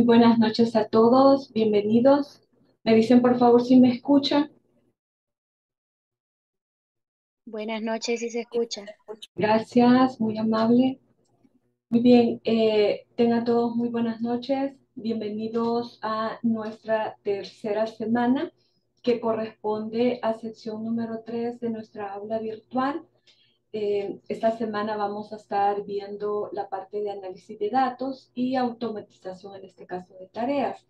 Muy buenas noches a todos, bienvenidos. Me dicen por favor si me escuchan. Buenas noches, si se escucha. Gracias, muy amable. Muy bien, eh, tengan todos muy buenas noches. Bienvenidos a nuestra tercera semana que corresponde a sección número 3 de nuestra aula virtual. Eh, esta semana vamos a estar viendo la parte de análisis de datos y automatización, en este caso de tareas.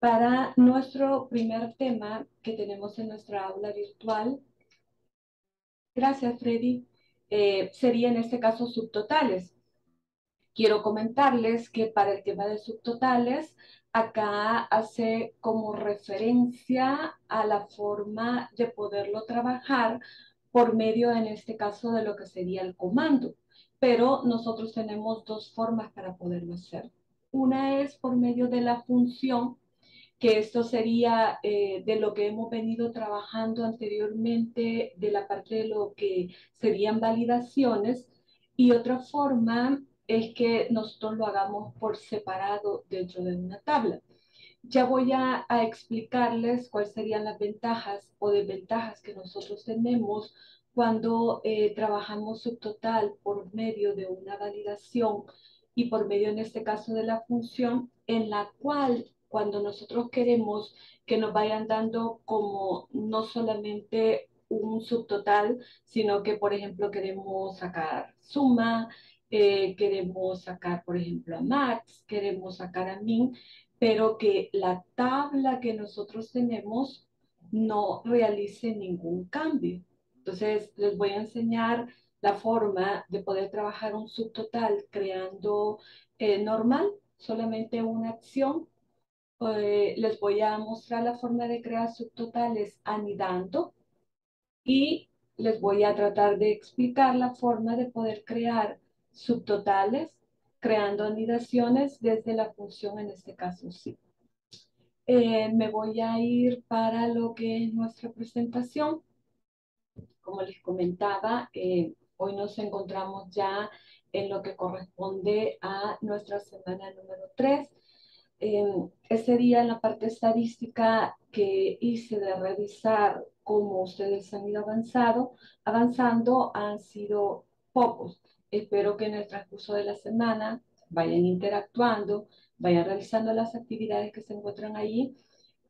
Para nuestro primer tema que tenemos en nuestra aula virtual, gracias Freddy, eh, sería en este caso subtotales. Quiero comentarles que para el tema de subtotales, acá hace como referencia a la forma de poderlo trabajar por medio, en este caso, de lo que sería el comando. Pero nosotros tenemos dos formas para poderlo hacer. Una es por medio de la función, que esto sería eh, de lo que hemos venido trabajando anteriormente, de la parte de lo que serían validaciones. Y otra forma es que nosotros lo hagamos por separado dentro de una tabla. Ya voy a, explicarles cuáles serían las ventajas o desventajas que nosotros tenemos cuando eh, trabajamos subtotal por medio de una validación y por medio, en este caso, de la función en la cual cuando nosotros queremos que nos vayan dando como no solamente un subtotal, sino que, por ejemplo, queremos sacar suma, eh, queremos sacar, por ejemplo, a max, queremos sacar a min, pero que la tabla que nosotros tenemos no realice ningún cambio. Entonces, les voy a enseñar la forma de poder trabajar un subtotal creando eh, normal, solamente una acción. Eh, les voy a mostrar la forma de crear subtotales anidando y les voy a tratar de explicar la forma de poder crear subtotales creando anidaciones desde la función, en este caso sí. Eh, me voy a ir para lo que es nuestra presentación. Como les comentaba, eh, hoy nos encontramos ya en lo que corresponde a nuestra semana número 3. Eh, ese día en la parte estadística que hice de revisar cómo ustedes han ido avanzado, avanzando han sido pocos. Espero que en el transcurso de la semana vayan interactuando, vayan realizando las actividades que se encuentran ahí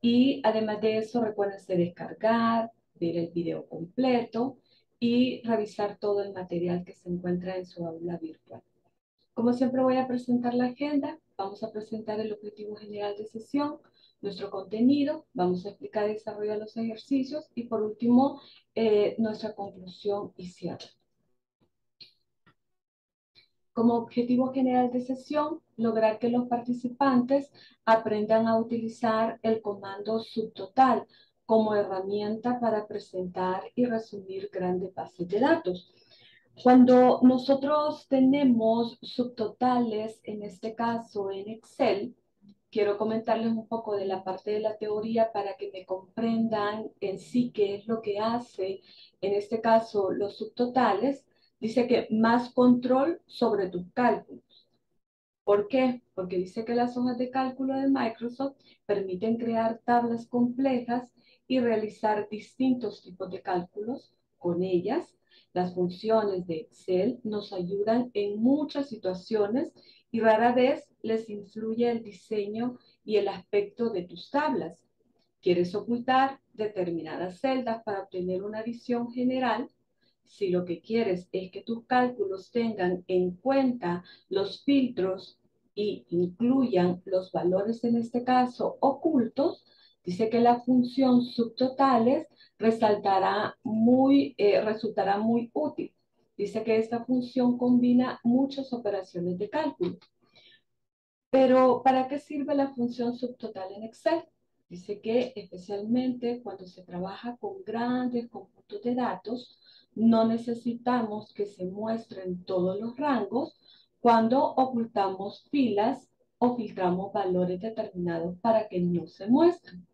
y además de eso recuérdense descargar, ver el video completo y revisar todo el material que se encuentra en su aula virtual. Como siempre voy a presentar la agenda, vamos a presentar el objetivo general de sesión, nuestro contenido, vamos a explicar el desarrollo de los ejercicios y por último eh, nuestra conclusión y cierre. Como objetivo general de sesión, lograr que los participantes aprendan a utilizar el comando subtotal como herramienta para presentar y resumir grandes bases de datos. Cuando nosotros tenemos subtotales, en este caso en Excel, quiero comentarles un poco de la parte de la teoría para que me comprendan en sí qué es lo que hace, en este caso, los subtotales dice que más control sobre tus cálculos. ¿Por qué? Porque dice que las hojas de cálculo de Microsoft permiten crear tablas complejas y realizar distintos tipos de cálculos con ellas. Las funciones de Excel nos ayudan en muchas situaciones y rara vez les influye el diseño y el aspecto de tus tablas. ¿Quieres ocultar determinadas celdas para obtener una visión general? Si lo que quieres es que tus cálculos tengan en cuenta los filtros y incluyan los valores, en este caso, ocultos, dice que la función subtotales resaltará muy, eh, resultará muy útil. Dice que esta función combina muchas operaciones de cálculo. Pero, ¿para qué sirve la función subtotal en Excel? Dice que especialmente cuando se trabaja con grandes conjuntos de datos, no necesitamos que se muestren todos los rangos cuando ocultamos filas o filtramos valores determinados para que no se muestren.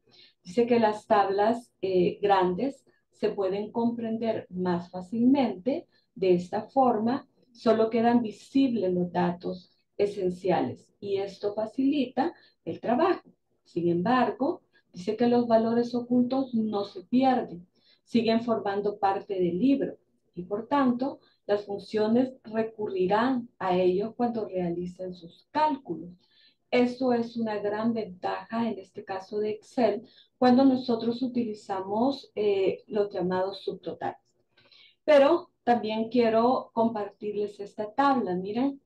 Dice que las tablas eh, grandes se pueden comprender más fácilmente. De esta forma, solo quedan visibles los datos esenciales y esto facilita el trabajo. Sin embargo, dice que los valores ocultos no se pierden, siguen formando parte del libro y por tanto las funciones recurrirán a ellos cuando realicen sus cálculos. Esto es una gran ventaja en este caso de Excel cuando nosotros utilizamos eh, los llamados subtotales. Pero también quiero compartirles esta tabla. Miren,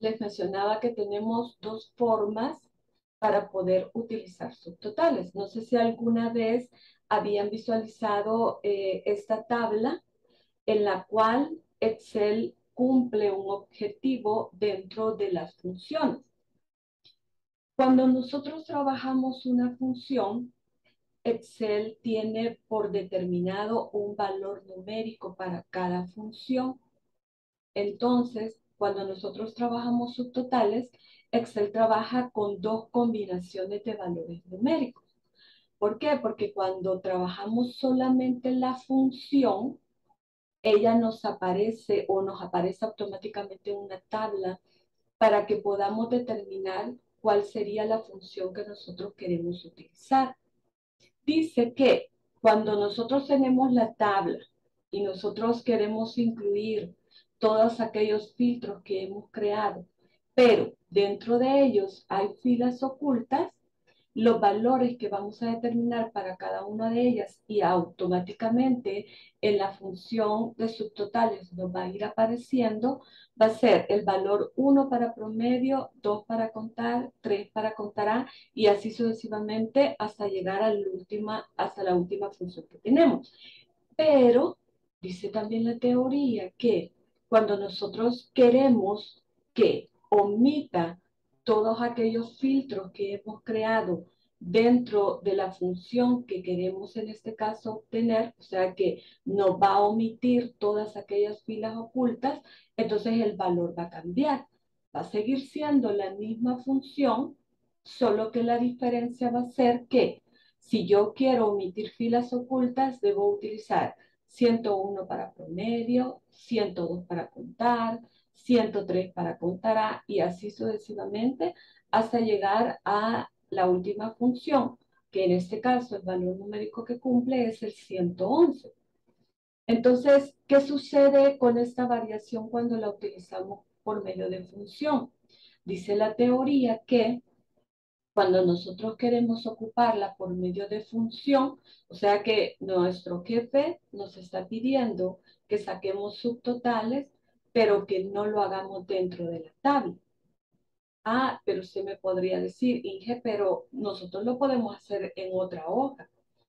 les mencionaba que tenemos dos formas para poder utilizar subtotales. No sé si alguna vez habían visualizado eh, esta tabla en la cual Excel cumple un objetivo dentro de las funciones. Cuando nosotros trabajamos una función, Excel tiene por determinado un valor numérico para cada función. Entonces, cuando nosotros trabajamos subtotales, Excel trabaja con dos combinaciones de valores numéricos. ¿Por qué? Porque cuando trabajamos solamente la función, ella nos aparece o nos aparece automáticamente una tabla para que podamos determinar cuál sería la función que nosotros queremos utilizar dice que cuando nosotros tenemos la tabla y nosotros queremos incluir todos aquellos filtros que hemos creado, pero dentro de ellos hay filas ocultas, los valores que vamos a determinar para cada una de ellas y automáticamente en la función de subtotales nos va a ir apareciendo, va a ser el valor 1 para promedio, 2 para contar, 3 para contar A y así sucesivamente hasta llegar a la última, hasta la última función que tenemos. Pero dice también la teoría que cuando nosotros queremos que omita todos aquellos filtros que hemos creado dentro de la función que queremos en este caso obtener, o sea que nos va a omitir todas aquellas filas ocultas, entonces el valor va a cambiar. Va a seguir siendo la misma función, solo que la diferencia va a ser que si yo quiero omitir filas ocultas, debo utilizar 101 para promedio, 102 para contar, 103 para contar A y así sucesivamente hasta llegar a la última función, que en este caso el valor numérico que cumple es el 111. Entonces, ¿qué sucede con esta variación cuando la utilizamos por medio de función? Dice la teoría que cuando nosotros queremos ocuparla por medio de función, o sea que nuestro jefe nos está pidiendo que saquemos subtotales, pero que no lo hagamos dentro de la tabla. Ah, pero usted me podría decir, Inge, pero nosotros lo podemos hacer en otra hoja.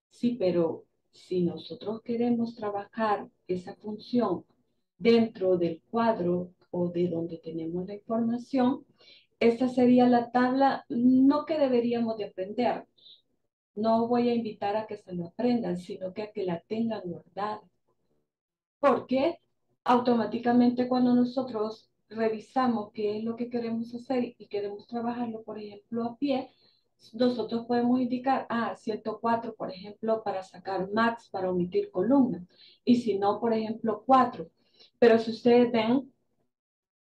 Sí, pero si nosotros queremos trabajar esa función dentro del cuadro o de donde tenemos la información, esta sería la tabla, no que deberíamos de aprendernos. No voy a invitar a que se lo aprendan, sino que a que la tengan guardada. Porque automáticamente cuando nosotros revisamos qué es lo que queremos hacer y queremos trabajarlo, por ejemplo, a pie, nosotros podemos indicar, ah, 104, por ejemplo, para sacar max, para omitir columnas, y si no, por ejemplo, 4. Pero si ustedes ven,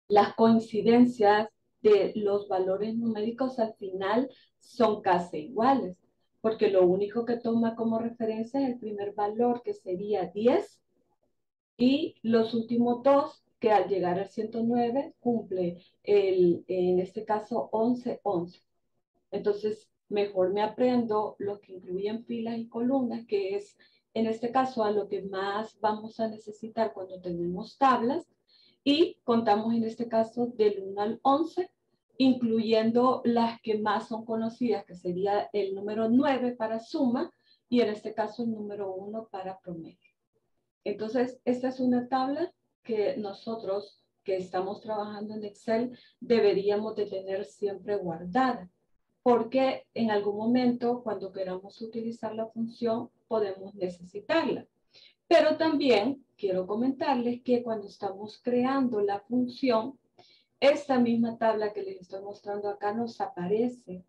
las coincidencias de los valores numéricos al final son casi iguales, porque lo único que toma como referencia es el primer valor, que sería 10, y los últimos dos que al llegar al 109 cumple el, en este caso 11, 11. Entonces, mejor me aprendo lo que incluyen filas y columnas, que es en este caso a lo que más vamos a necesitar cuando tenemos tablas y contamos en este caso del 1 al 11, incluyendo las que más son conocidas, que sería el número 9 para suma y en este caso el número 1 para promedio. Entonces, esta es una tabla que nosotros que estamos trabajando en Excel deberíamos de tener siempre guardada, porque en algún momento cuando queramos utilizar la función podemos necesitarla. Pero también quiero comentarles que cuando estamos creando la función, esta misma tabla que les estoy mostrando acá nos aparece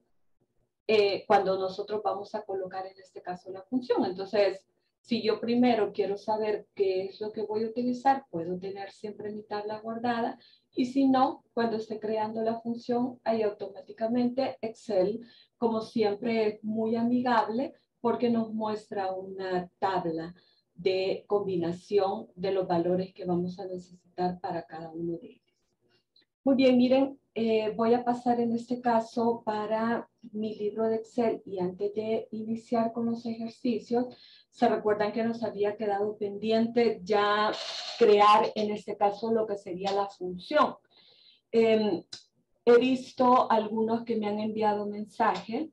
eh, cuando nosotros vamos a colocar en este caso la función. Entonces, si yo primero quiero saber qué es lo que voy a utilizar, puedo tener siempre mi tabla guardada Y si no, cuando esté creando la función, ahí automáticamente Excel, como siempre, es muy amigable porque nos muestra una tabla de combinación de los valores que vamos a necesitar para cada uno de ellos. Muy bien, miren, eh, voy a pasar en este caso para mi libro de Excel y antes de iniciar con los ejercicios, se recuerdan que nos había quedado pendiente ya crear en este caso lo que sería la función. Em, he visto algunos que me han enviado mensaje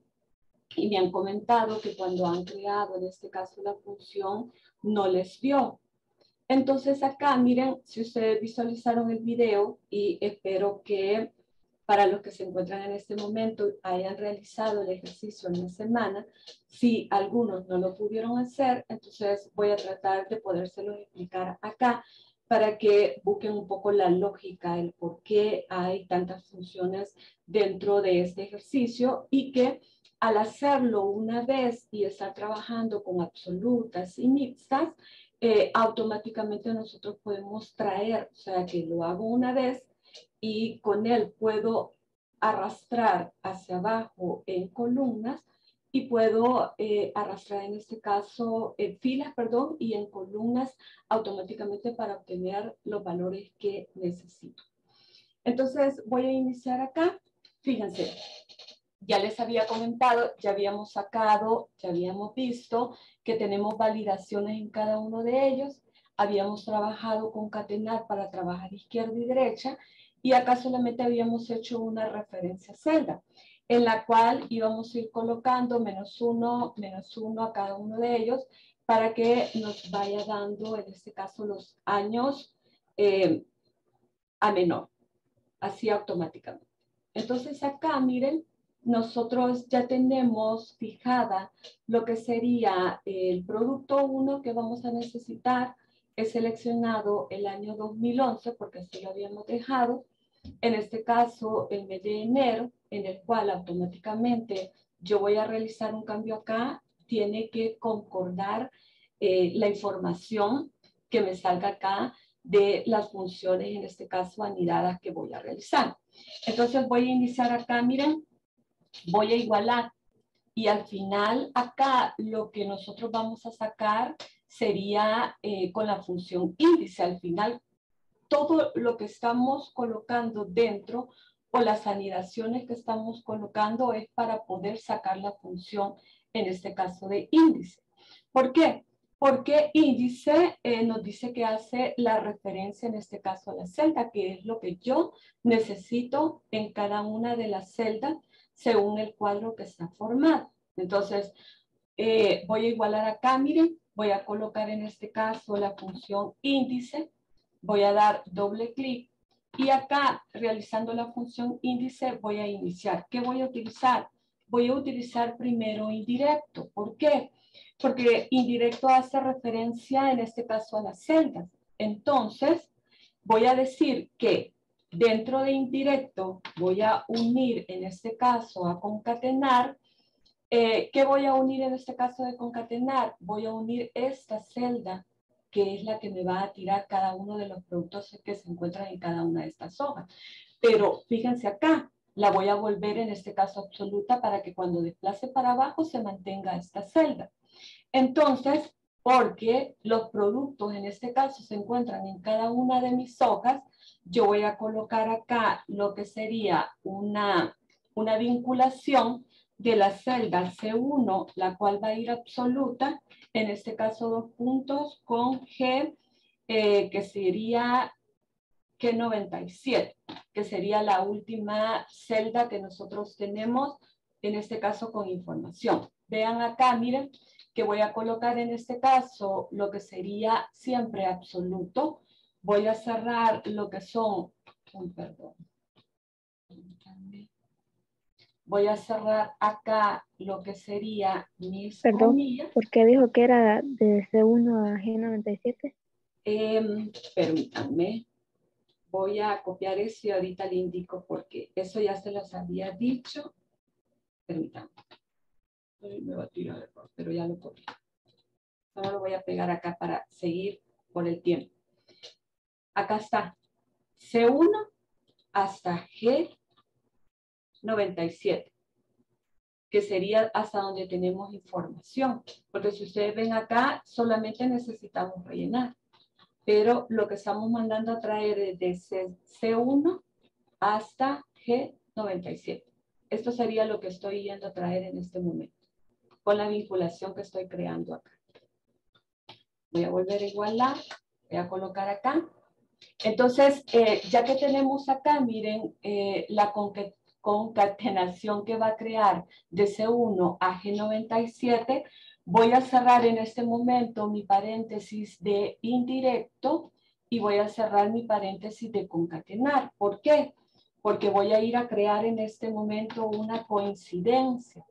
y me han comentado que cuando han creado en este caso la función no les vio. Entonces acá, miren, si ustedes visualizaron el video y espero que para los que se encuentran en este momento hayan realizado el ejercicio en la semana. Si algunos no lo pudieron hacer, entonces voy a tratar de podérselo explicar acá para que busquen un poco la lógica, el por qué hay tantas funciones dentro de este ejercicio y que al hacerlo una vez y estar trabajando con absolutas y mixtas, eh, automáticamente nosotros podemos traer, o sea, que lo hago una vez y con él puedo arrastrar hacia abajo en columnas y puedo eh, arrastrar en este caso en filas, perdón, y en columnas automáticamente para obtener los valores que necesito. Entonces voy a iniciar acá. Fíjense, ya les había comentado, ya habíamos sacado, ya habíamos visto que tenemos validaciones en cada uno de ellos. Habíamos trabajado con catenar para trabajar izquierda y derecha y acá solamente habíamos hecho una referencia celda en la cual íbamos a ir colocando menos uno, menos uno a cada uno de ellos para que nos vaya dando, en este caso, los años eh, a menor, así automáticamente. Entonces acá, miren, nosotros ya tenemos fijada lo que sería el producto 1 que vamos a necesitar. He seleccionado el año 2011 porque así lo habíamos dejado. En este caso, el mes de enero, en el cual automáticamente yo voy a realizar un cambio acá, tiene que concordar eh, la información que me salga acá de las funciones, en este caso anidadas que voy a realizar. Entonces voy a iniciar acá, miren, voy a igualar. Y al final acá lo que nosotros vamos a sacar sería eh, con la función índice. Al final todo lo que estamos colocando dentro o las anidaciones que estamos colocando es para poder sacar la función, en este caso de índice. ¿Por qué? Porque índice eh, nos dice que hace la referencia, en este caso a la celda, que es lo que yo necesito en cada una de las celdas según el cuadro que está formado. Entonces, eh, voy a igualar acá, miren, voy a colocar en este caso la función índice, voy a dar doble clic y acá, realizando la función índice, voy a iniciar. ¿Qué voy a utilizar? Voy a utilizar primero indirecto. ¿Por qué? Porque indirecto hace referencia, en este caso, a las celdas. Entonces, voy a decir que Dentro de indirecto voy a unir, en este caso, a concatenar. Eh, ¿Qué voy a unir en este caso de concatenar? Voy a unir esta celda, que es la que me va a tirar cada uno de los productos que se encuentran en cada una de estas hojas. Pero fíjense acá, la voy a volver en este caso absoluta para que cuando desplace para abajo se mantenga esta celda. Entonces, porque los productos en este caso se encuentran en cada una de mis hojas, yo voy a colocar acá lo que sería una, una vinculación de la celda C1, la cual va a ir absoluta, en este caso dos puntos con G, eh, que sería G97, que sería la última celda que nosotros tenemos, en este caso con información. Vean acá, miren, que voy a colocar en este caso lo que sería siempre absoluto, voy a cerrar lo que son, perdón, voy a cerrar acá lo que sería mis perdón, comillas. ¿por qué dijo que era de C1 a G97? Eh, permítanme, voy a copiar eso y ahorita le indico porque eso ya se los había dicho. Permítanme. Me va a tirar pero ya lo copié. Ahora lo voy a pegar acá para seguir por el tiempo acá está. C1 hasta G97, que sería hasta donde tenemos información. Porque si ustedes ven acá, solamente necesitamos rellenar. Pero lo que estamos mandando a traer es de C1 hasta G97. Esto sería lo que estoy yendo a traer en este momento, con la vinculación que estoy creando acá. Voy a volver a igualar, voy a colocar acá. Entonces, eh, ya que tenemos acá, miren, eh, la concatenación que va a crear de C1 a G97, voy a cerrar en este momento mi paréntesis de indirecto y voy a cerrar mi paréntesis de concatenar. ¿Por qué? Porque voy a ir a crear en este momento una coincidencia.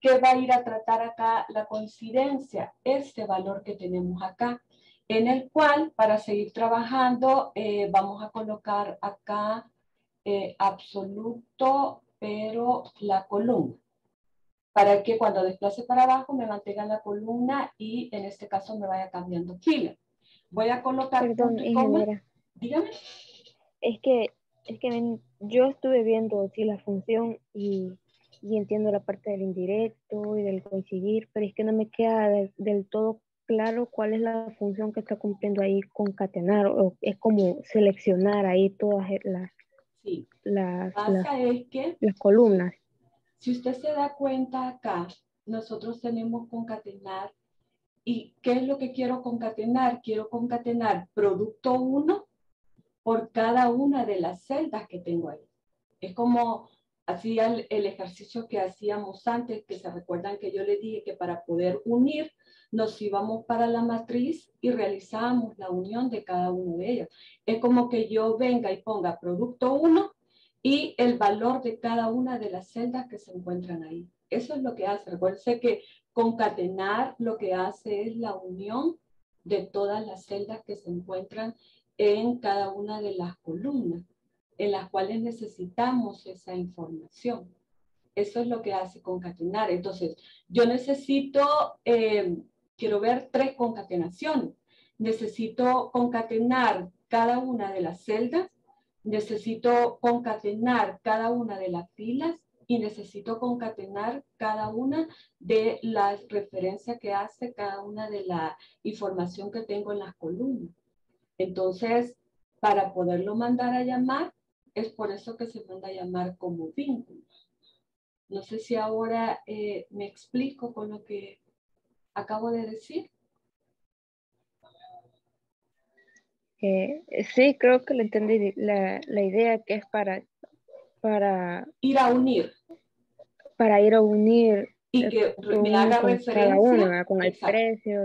¿Qué va a ir a tratar acá la coincidencia? Este valor que tenemos acá, en el cual para seguir trabajando eh, vamos a colocar acá eh, absoluto, pero la columna, para que cuando desplace para abajo me mantenga la columna y en este caso me vaya cambiando fila. Voy a colocar Perdón, Dígame. Es que, es que yo estuve viendo sí, la función y y entiendo la parte del indirecto y del coincidir, pero es que no me queda del todo claro cuál es la función que está cumpliendo ahí concatenar, o es como seleccionar ahí todas las, sí. las, que, las columnas. Si usted se da cuenta acá, nosotros tenemos concatenar. ¿Y qué es lo que quiero concatenar? Quiero concatenar producto 1 por cada una de las celdas que tengo ahí. Es como hacía el, ejercicio que hacíamos antes, que se recuerdan que yo les dije que para poder unir, nos íbamos para la matriz y realizábamos la unión de cada uno de ellos. Es como que yo venga y ponga producto 1 y el valor de cada una de las celdas que se encuentran ahí. Eso es lo que hace. Recuerden que concatenar lo que hace es la unión de todas las celdas que se encuentran en cada una de las columnas en las cuales necesitamos esa información. Eso es lo que hace concatenar. Entonces, yo necesito, eh, quiero ver tres concatenaciones. Necesito concatenar cada una de las celdas, necesito concatenar cada una de las filas y necesito concatenar cada una de las referencias que hace cada una de la información que tengo en las columnas. Entonces, para poderlo mandar a llamar, es por eso que se manda a llamar como vínculos. No sé si ahora eh, me explico con lo que acabo de decir. Eh, sí, creo que le entendí la, idea que es para, para ir a unir. Para ir a unir. Y que me haga referencia. con el precio.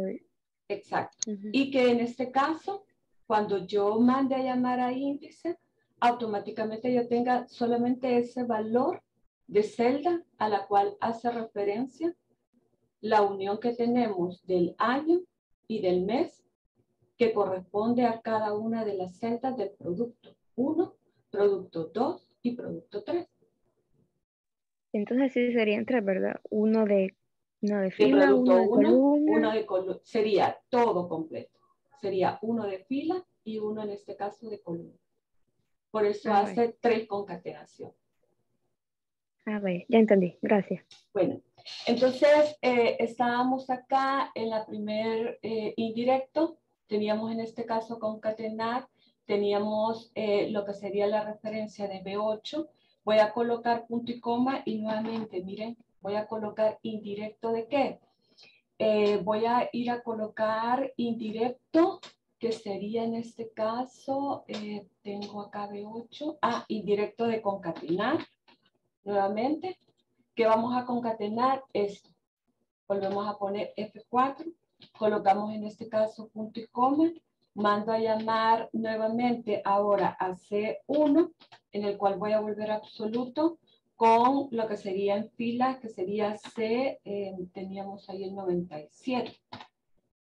Exacto. Y que en este caso, cuando yo mande a llamar a índice, automáticamente yo tenga solamente ese valor de celda a la cual hace referencia la unión que tenemos del año y del mes que corresponde a cada una de las celdas del producto 1, producto 2 y producto 3. Entonces sí serían tres, ¿verdad? Uno de, uno de fila, uno de columna. Uno de. Sería todo completo. Sería uno de fila y uno en este caso de columna. Por eso hace tres concatenaciones. A ver, ya entendí. Gracias. Bueno, entonces eh, estábamos acá en la primer eh, indirecto. Teníamos en este caso concatenar. Teníamos eh, lo que sería la referencia de B8. Voy a colocar punto y coma y nuevamente, miren, voy a colocar indirecto de qué. voy a ir a colocar indirecto que sería en este caso, tengo acá B8, ah, indirecto de concatenar, nuevamente, que vamos a concatenar esto. Volvemos a poner F4, colocamos en este caso punto y coma, mando a llamar nuevamente ahora a C1, en el cual voy a volver absoluto, con lo que sería en fila, que sería C, eh, teníamos ahí el 97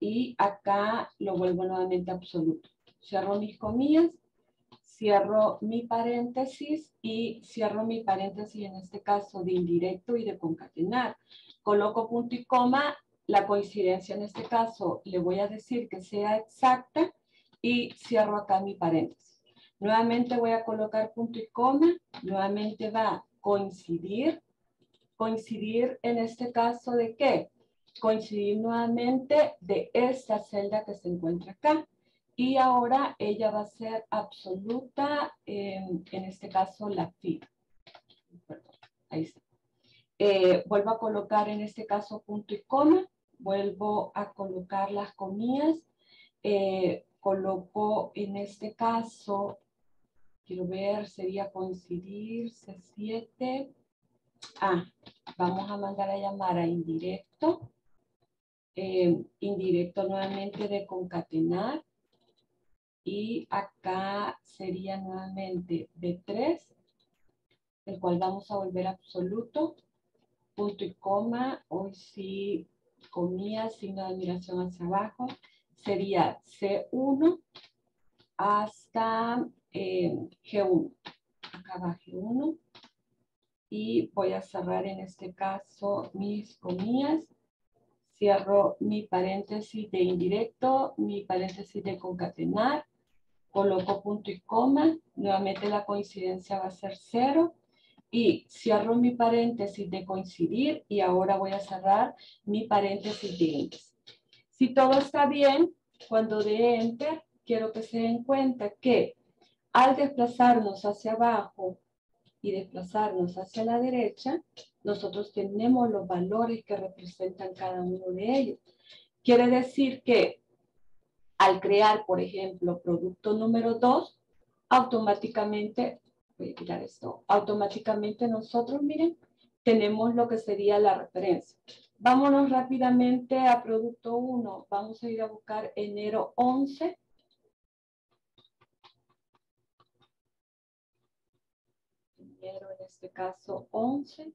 y acá lo vuelvo nuevamente absoluto. Cierro mis comillas, cierro mi paréntesis y cierro mi paréntesis en este caso de indirecto y de concatenar. Coloco punto y coma, la coincidencia en este caso le voy a decir que sea exacta y cierro acá mi paréntesis. Nuevamente voy a colocar punto y coma. Nuevamente va a coincidir. Coincidir en este caso de qué? Coincidir nuevamente de esta celda que se encuentra acá. Y ahora ella va a ser absoluta, en este caso la fila. Ahí está. Eh, vuelvo a colocar en este caso punto y coma. Vuelvo a colocar las comillas. Eh, coloco en este caso quiero ver, sería coincidir, C7. Ah, vamos a mandar a llamar a indirecto. Eh, indirecto nuevamente de concatenar. Y acá sería nuevamente B3, el cual vamos a volver absoluto. Punto y coma, hoy sí comillas, signo de admiración hacia abajo. Sería C1 hasta G1. Acá va G1. Y voy a cerrar en este caso mis comillas. Cierro mi paréntesis de indirecto, mi paréntesis de concatenar. Coloco punto y coma. Nuevamente la coincidencia va a ser cero. Y cierro mi paréntesis de coincidir y ahora voy a cerrar mi paréntesis de índice. Si todo está bien, cuando dé enter, quiero que se den cuenta que al desplazarnos hacia abajo y desplazarnos hacia la derecha, nosotros tenemos los valores que representan cada uno de ellos. Quiere decir que al crear, por ejemplo, producto número 2, automáticamente, voy a tirar esto, automáticamente nosotros, miren, tenemos lo que sería la referencia. Vámonos rápidamente a producto 1. Vamos a ir a buscar enero 11 en este caso 11,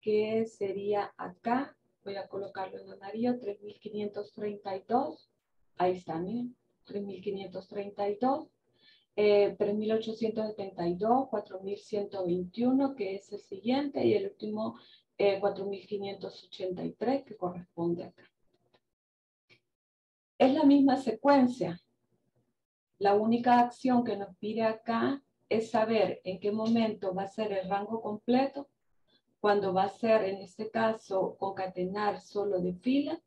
que sería acá, voy a colocarlo en amarillo, 3532, ahí está, miren, 3532, eh, 3872, 4121, que es el siguiente, y el último 4583, eh, que corresponde acá. Es la misma secuencia. La única acción que nos pide acá es saber en qué momento va a ser el rango completo, cuando va a ser, en este caso, concatenar solo de fila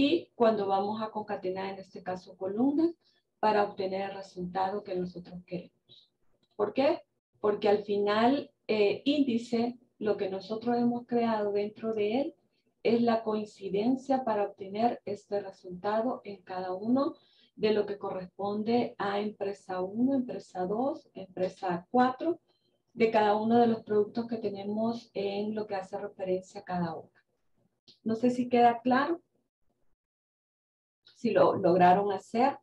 y cuando vamos a concatenar, en este caso, columnas para obtener el resultado que nosotros queremos. ¿Por qué? Porque al final, eh, índice, lo que nosotros hemos creado dentro de él, es la coincidencia para obtener este resultado en cada uno de lo que corresponde a empresa 1, empresa 2, empresa 4, de cada uno de los productos que tenemos en lo que hace referencia a cada una. No sé si queda claro, si lo lograron hacer.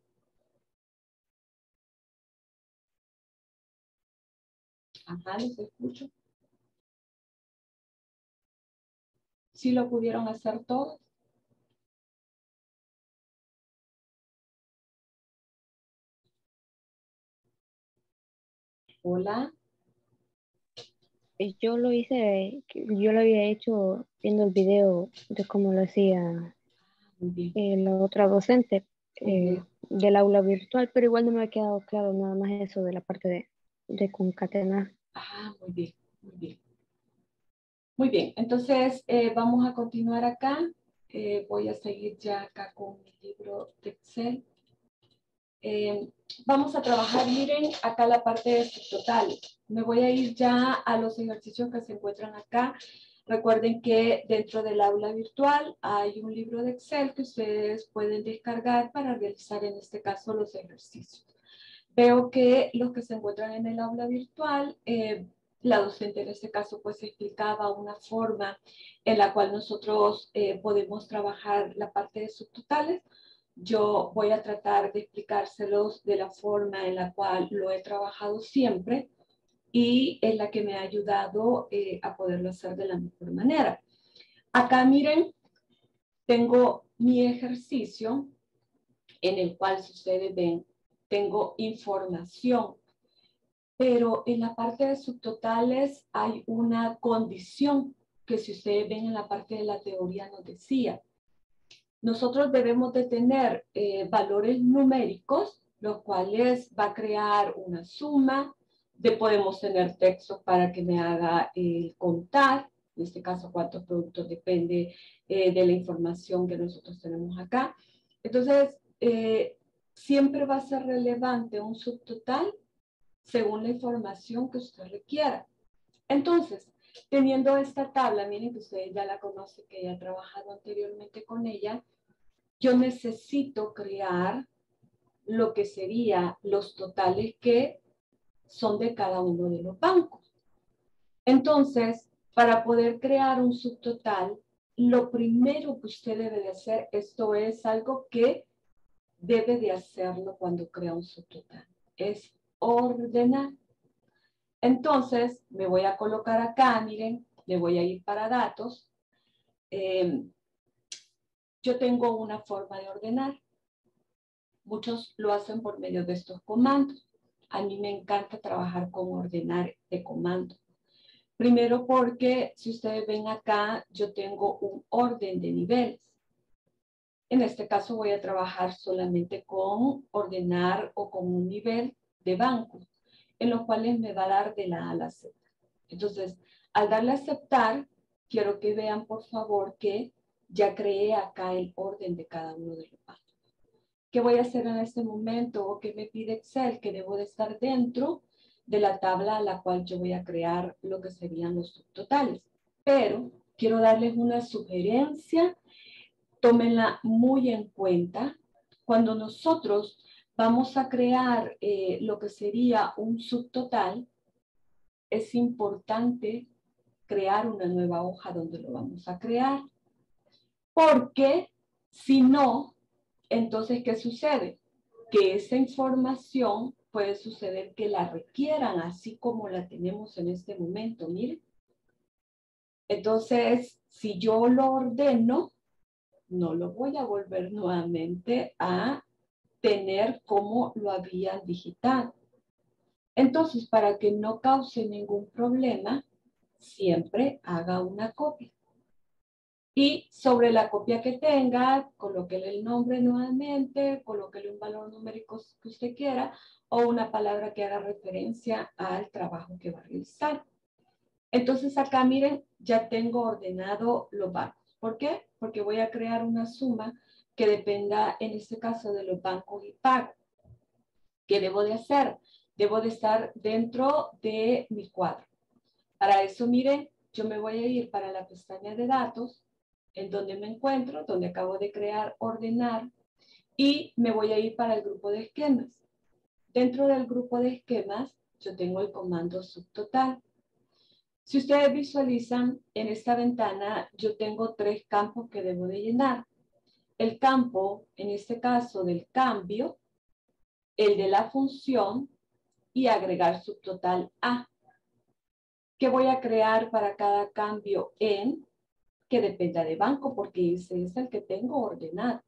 Ajá, los escucho. Si lo pudieron hacer todos. Hola. Yo lo hice, yo lo había hecho viendo el video de cómo lo hacía eh, la otra docente eh, del aula virtual, pero igual no me ha quedado claro nada más eso de la parte de, de concatenar. Ah, muy bien, muy bien. Muy bien, entonces eh, vamos a continuar acá. voy a seguir ya acá con mi libro de Excel. Eh, vamos a trabajar, miren, acá la parte de total. Me voy a ir ya a los ejercicios que se encuentran acá. Recuerden que dentro del aula virtual hay un libro de Excel que ustedes pueden descargar para realizar en este caso los ejercicios. Veo que los que se encuentran en el aula virtual, eh, la docente en este caso pues explicaba una forma en la cual nosotros eh, podemos trabajar la parte de subtotales yo voy a tratar de explicárselos de la forma en la cual lo he trabajado siempre y en la que me ha ayudado eh, a poderlo hacer de la mejor manera. Acá miren, tengo mi ejercicio en el cual, si ustedes ven, tengo información, pero en la parte de subtotales hay una condición que si ustedes ven en la parte de la teoría nos decía, nosotros debemos de tener eh, valores numéricos, los cuales va a crear una suma, de podemos tener texto para que me haga el contar, en este caso cuántos productos depende eh, de la información que nosotros tenemos acá. Entonces, eh, siempre va a ser relevante un subtotal según la información que usted requiera. Entonces, teniendo esta tabla, miren que ustedes ya la conocen, que ya he trabajado anteriormente con ella, yo necesito crear lo que sería los totales que son de cada uno de los bancos. Entonces, para poder crear un subtotal, lo primero que usted debe de hacer, esto es algo que debe de hacerlo cuando crea un subtotal, es ordenar. Entonces, me voy a colocar acá, miren, me voy a ir para datos. Em, yo tengo una forma de ordenar. Muchos lo hacen por medio de estos comandos. A mí me encanta trabajar con ordenar de comando. Primero porque si ustedes ven acá, yo tengo un orden de niveles. En este caso voy a trabajar solamente con ordenar o con un nivel de banco, en los cuales me va a dar de la A a la Z. Entonces, al darle a aceptar, quiero que vean por favor que ya creé acá el orden de cada uno de los bancos. ¿Qué voy a hacer en este momento? ¿O qué me pide Excel? Que debo de estar dentro de la tabla a la cual yo voy a crear lo que serían los subtotales. Pero quiero darles una sugerencia, tómenla muy en cuenta. Cuando nosotros vamos a crear eh, lo que sería un subtotal, es importante crear una nueva hoja donde lo vamos a crear. Porque si no, entonces, ¿qué sucede? Que esa información puede suceder que la requieran así como la tenemos en este momento, miren. Entonces, si yo lo ordeno, no lo voy a volver nuevamente a tener como lo habían digital. Entonces, para que no cause ningún problema, siempre haga una copia. Y sobre la copia que tenga, colóquele el nombre nuevamente, colóquele un valor numérico que usted quiera o una palabra que haga referencia al trabajo que va a realizar. Entonces acá miren, ya tengo ordenado los bancos. ¿Por qué? Porque voy a crear una suma que dependa en este caso de los bancos y pago. ¿Qué debo de hacer? Debo de estar dentro de mi cuadro. Para eso, miren, yo me voy a ir para la pestaña de datos en donde me encuentro, donde acabo de crear, ordenar, y me voy a ir para el grupo de esquemas. Dentro del grupo de esquemas, yo tengo el comando subtotal. Si ustedes visualizan en esta ventana, yo tengo tres campos que debo de llenar. El campo, en este caso, del cambio, el de la función y agregar subtotal A. ¿Qué voy a crear para cada cambio en? Que dependa de banco, porque ese es el que tengo ordenado.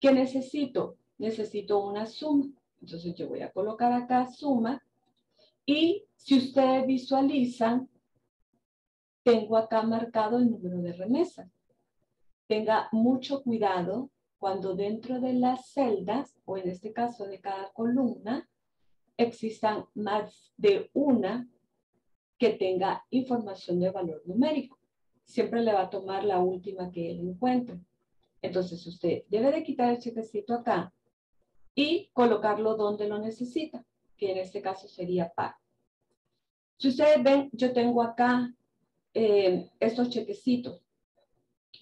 ¿Qué necesito? Necesito una suma. Entonces yo voy a colocar acá suma y si ustedes visualizan, tengo acá marcado el número de remesa. Tenga mucho cuidado cuando dentro de las celdas, o en este caso de cada columna, existan más de una que tenga información de valor numérico siempre le va a tomar la última que él encuentre. Entonces usted debe de quitar el chequecito acá y colocarlo donde lo necesita, que en este caso sería pago. Si ustedes ven, yo tengo acá eh, estos chequecitos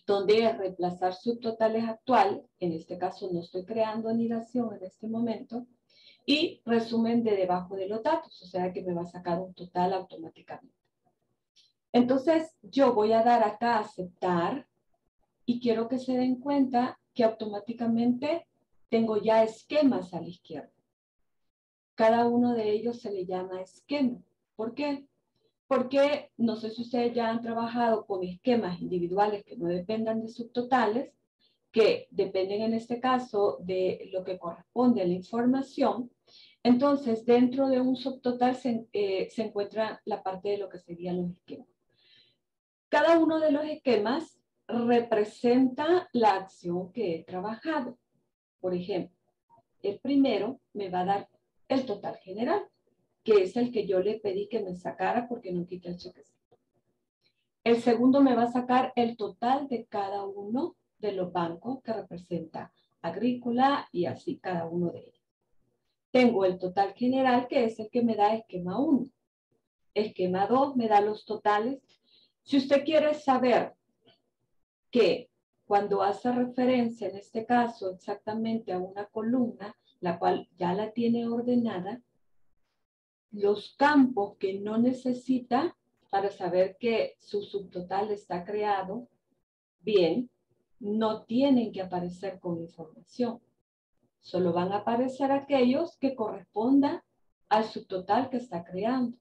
donde reemplazar subtotales actual, en este caso no estoy creando anidación en este momento, y resumen de debajo de los datos, o sea que me va a sacar un total automáticamente. Entonces, yo voy a dar acá aceptar y quiero que se den cuenta que automáticamente tengo ya esquemas a la izquierda. Cada uno de ellos se le llama esquema. ¿Por qué? Porque no sé si ustedes ya han trabajado con esquemas individuales que no dependan de subtotales, que dependen en este caso de lo que corresponde a la información. Entonces, dentro de un subtotal se, eh, encuentra la parte de lo que serían los esquemas. Cada uno de los esquemas representa la acción que he trabajado. Por ejemplo, el primero me va a dar el total general, que es el que yo le pedí que me sacara porque no quita el cheque. El segundo me va a sacar el total de cada uno de los bancos que representa agrícola y así cada uno de ellos. Tengo el total general que es el que me da esquema 1. Esquema 2 me da los totales. Si usted quiere saber que cuando hace referencia, en este caso, exactamente a una columna, la cual ya la tiene ordenada, los campos que no necesita para saber que su subtotal está creado, bien, no tienen que aparecer con información. Solo van a aparecer aquellos que correspondan al subtotal que está creando.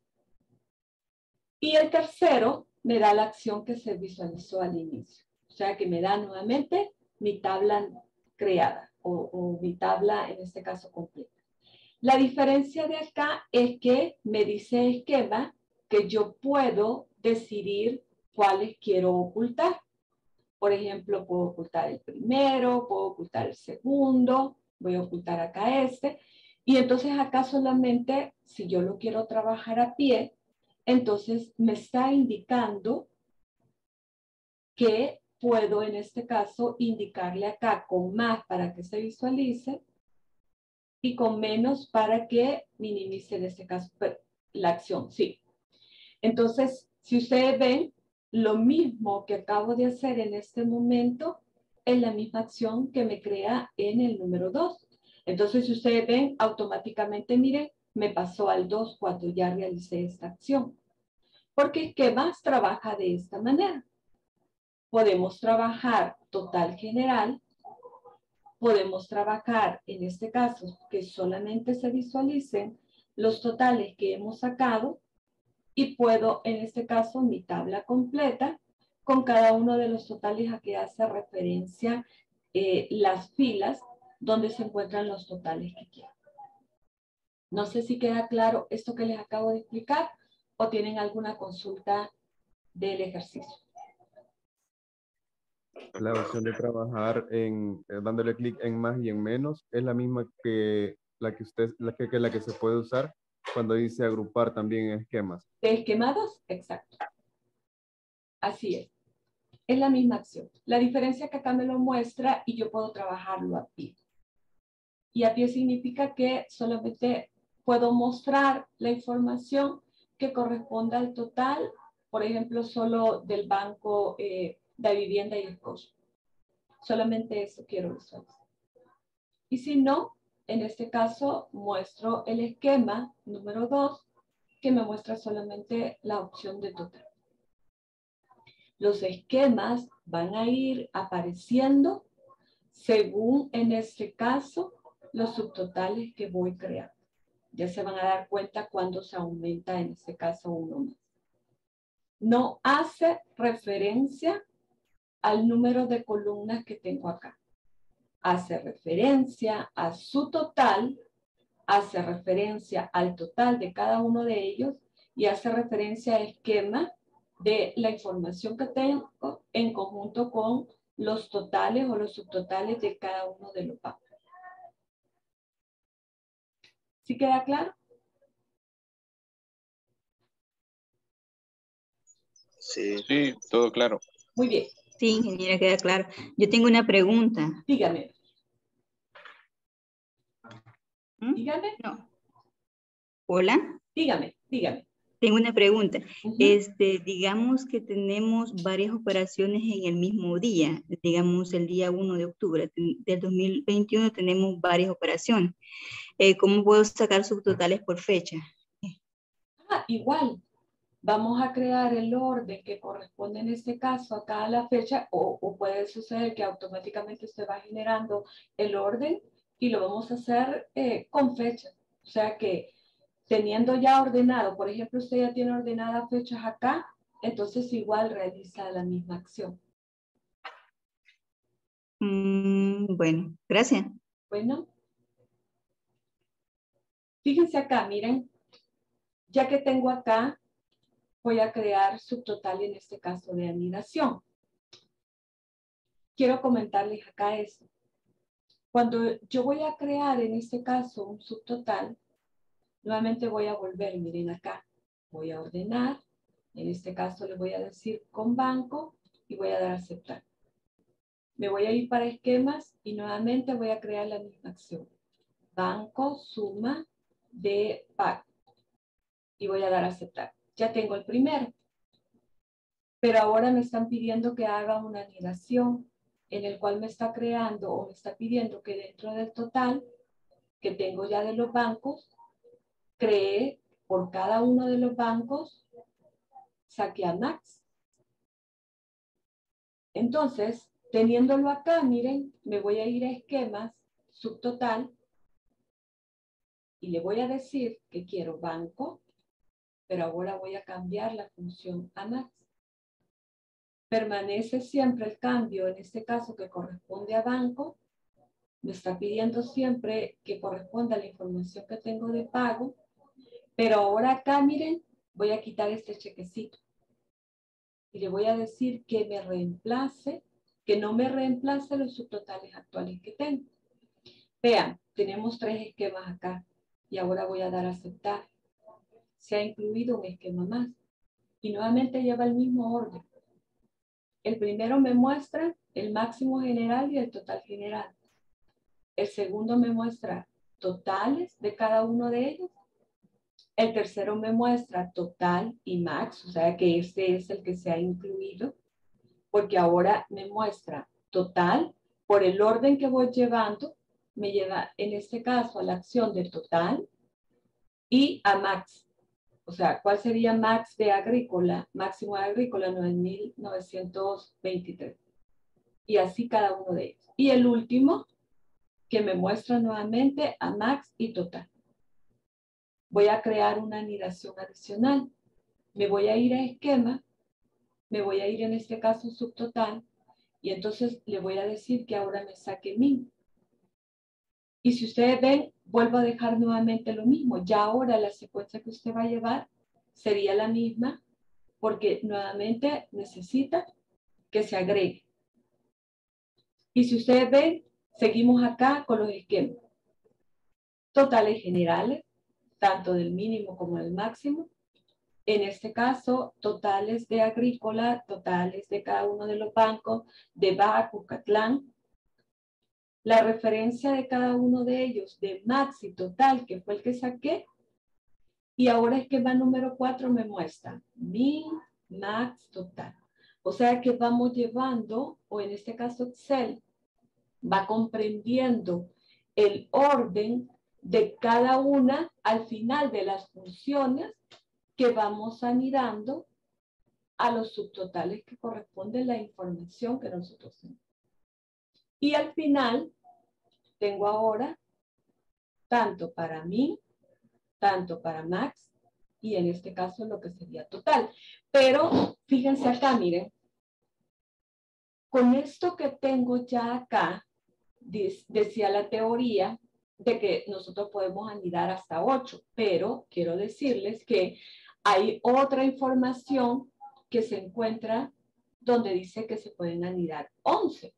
Y el tercero me da la acción que se visualizó al inicio. O sea que me da nuevamente mi tabla creada o, mi tabla en este caso completa. La diferencia de acá es que me dice esquema que yo puedo decidir cuáles quiero ocultar. Por ejemplo, puedo ocultar el primero, puedo ocultar el segundo, voy a ocultar acá este. Y entonces acá solamente, si yo lo quiero trabajar a pie, entonces me está indicando que puedo en este caso indicarle acá con más para que se visualice y con menos para que minimice en este caso la acción. Sí. Entonces, si ustedes ven, lo mismo que acabo de hacer en este momento es la misma acción que me crea en el número 2. Entonces, si ustedes ven, automáticamente, mire, me pasó al 2 cuando ya realicé esta acción. Porque ¿qué más trabaja de esta manera? podemos trabajar total general, podemos trabajar en este caso que solamente se visualicen los totales que hemos sacado y puedo en este caso mi tabla completa con cada uno de los totales a que hace referencia eh, las filas donde se encuentran los totales que quiero. No sé si queda claro esto que les acabo de explicar o tienen alguna consulta del ejercicio la opción de trabajar en eh, dándole clic en más y en menos es la misma que la que usted la que, la que se puede usar cuando dice agrupar también esquemas. De esquemados, exacto. Así es. Es la misma acción. La diferencia que acá me lo muestra y yo puedo trabajarlo a pie. Y a pie significa que solamente puedo mostrar la información que corresponda al total, por ejemplo, solo del banco eh, de vivienda y el costo. Solamente eso quiero visualizar. Y si no, en este caso muestro el esquema número 2 que me muestra solamente la opción de total. Los esquemas van a ir apareciendo según en este caso los subtotales que voy creando. Ya se van a dar cuenta cuando se aumenta en este caso uno más. No hace referencia al número de columnas que tengo acá. Hace referencia a su total, hace referencia al total de cada uno de ellos y hace referencia al esquema de la información que tengo en conjunto con los totales o los subtotales de cada uno de los bancos. ¿Sí queda claro? Sí. Sí, todo claro. Muy bien. Sí, ingeniera, queda claro. Yo tengo una pregunta. Dígame. ¿Mm? Dígame. No. Hola. Dígame, dígame. Tengo una pregunta. Este, digamos que tenemos varias operaciones en el mismo día. Digamos, el día 1 de octubre del 2021 tenemos varias operaciones. Eh, ¿Cómo puedo sacar sus totales por fecha? Ah, igual vamos a crear el orden que corresponde en este caso a cada la fecha o, puede suceder que automáticamente usted va generando el orden y lo vamos a hacer eh, con fecha. O sea que teniendo ya ordenado, por ejemplo, usted ya tiene ordenadas fechas acá, entonces igual realiza la misma acción. Mm, bueno, gracias. Bueno. Fíjense acá, miren, ya que tengo acá voy a crear subtotal en este caso de anidación. Quiero comentarles acá esto. Cuando yo voy a crear en este caso un subtotal, nuevamente voy a volver, miren acá, voy a ordenar, en este caso le voy a decir con banco y voy a dar a aceptar. Me voy a ir para esquemas y nuevamente voy a crear la misma acción. Banco, suma de pago. Y voy a dar a aceptar. Ya tengo el primero. Pero ahora me están pidiendo que haga una anidación en el cual me está creando o me está pidiendo que dentro del total que tengo ya de los bancos, cree por cada uno de los bancos, saque a max. Entonces, teniéndolo acá, miren, me voy a ir a esquemas, subtotal, y le voy a decir que quiero banco, pero ahora voy a cambiar la función a max permanece siempre el cambio, en este caso que corresponde a banco, me está pidiendo siempre que corresponda a la información que tengo de pago, pero ahora acá, miren, voy a quitar este chequecito y le voy a decir que me reemplace, que no me reemplace los subtotales actuales que tengo. Vean, tenemos tres esquemas acá y ahora voy a dar a aceptar. Se ha incluido un esquema más y nuevamente lleva el mismo orden. El primero me muestra el máximo general y el total general. El segundo me muestra totales de cada uno de ellos. El tercero me muestra total y max, o sea que este es el que se ha incluido, porque ahora me muestra total por el orden que voy llevando, me lleva en este caso a la acción de total y a max. O sea, ¿cuál sería max de agrícola? Máximo de agrícola 9.923. Y así cada uno de ellos. Y el último, que me muestra nuevamente a max y total. Voy a crear una anidación adicional. Me voy a ir a esquema. Me voy a ir en este caso subtotal. Y entonces le voy a decir que ahora me saque min. Y si ustedes ven, vuelvo a dejar nuevamente lo mismo. Ya ahora la secuencia que usted va a llevar sería la misma porque nuevamente necesita que se agregue. Y si ustedes ven, seguimos acá con los esquemas. Totales generales, tanto del mínimo como del máximo. En este caso, totales de agrícola, totales de cada uno de los bancos, de Baco, Catlán, la referencia de cada uno de ellos de maxi total, que fue el que saqué, y ahora esquema número 4 me muestra min, max, total. O sea que vamos llevando, o en este caso Excel, va comprendiendo el orden de cada una al final de las funciones que vamos anidando a los subtotales que corresponden la información que nosotros tenemos. Y al final, tengo ahora tanto para mí, tanto para Max, y en este caso lo que sería total. Pero fíjense acá, miren. Con esto que tengo ya acá, decía la teoría de que nosotros podemos anidar hasta 8, pero quiero decirles que hay otra información que se encuentra donde dice que se pueden anidar 11.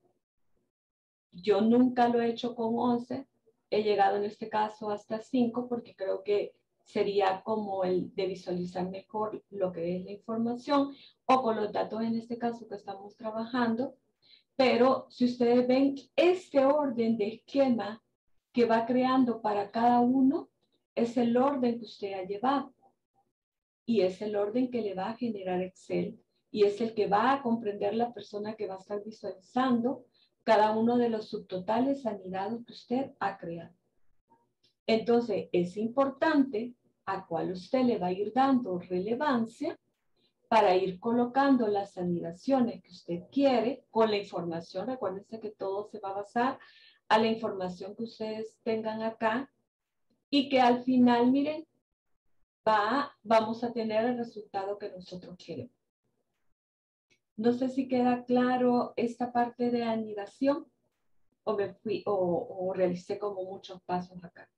Yo nunca lo he hecho con 11. He llegado en este caso hasta 5 porque creo que sería como el de visualizar mejor lo que es la información o con los datos en este caso que estamos trabajando. Pero si ustedes ven este orden de esquema que va creando para cada uno, es el orden que usted ha llevado. Y es el orden que le va a generar Excel y es el que va a comprender la persona que va a estar visualizando cada uno de los subtotales anidados que usted ha creado. Entonces, es importante a cuál usted le va a ir dando relevancia para ir colocando las anidaciones que usted quiere con la información. Recuérdense que todo se va a basar a la información que ustedes tengan acá y que al final, miren, va, vamos a tener el resultado que nosotros queremos. No sé si queda claro esta parte de anidación o, me fui, o, o realicé como muchos pasos acá.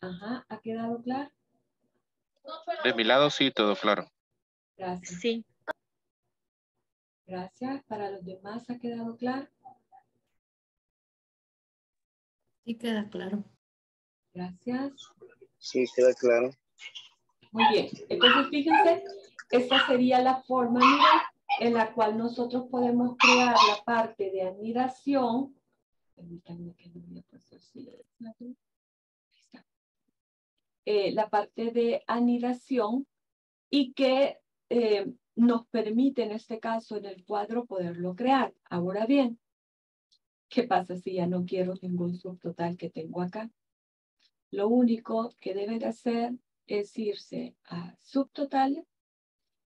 Ajá, ¿ha quedado claro? De mi lado sí, todo claro. Gracias. Sí. Gracias. Para los demás, ¿ha quedado claro? Sí, queda claro. Gracias. Sí, queda claro. Muy bien. Entonces, fíjense, esta sería la forma en la cual nosotros podemos crear la parte de anidación. Permítanme que no voy a pasar eh, la parte de anidación y que eh, nos permite en este caso en el cuadro poderlo crear. Ahora bien, ¿qué pasa si ya no quiero ningún subtotal que tengo acá? Lo único que debe de hacer es irse a subtotales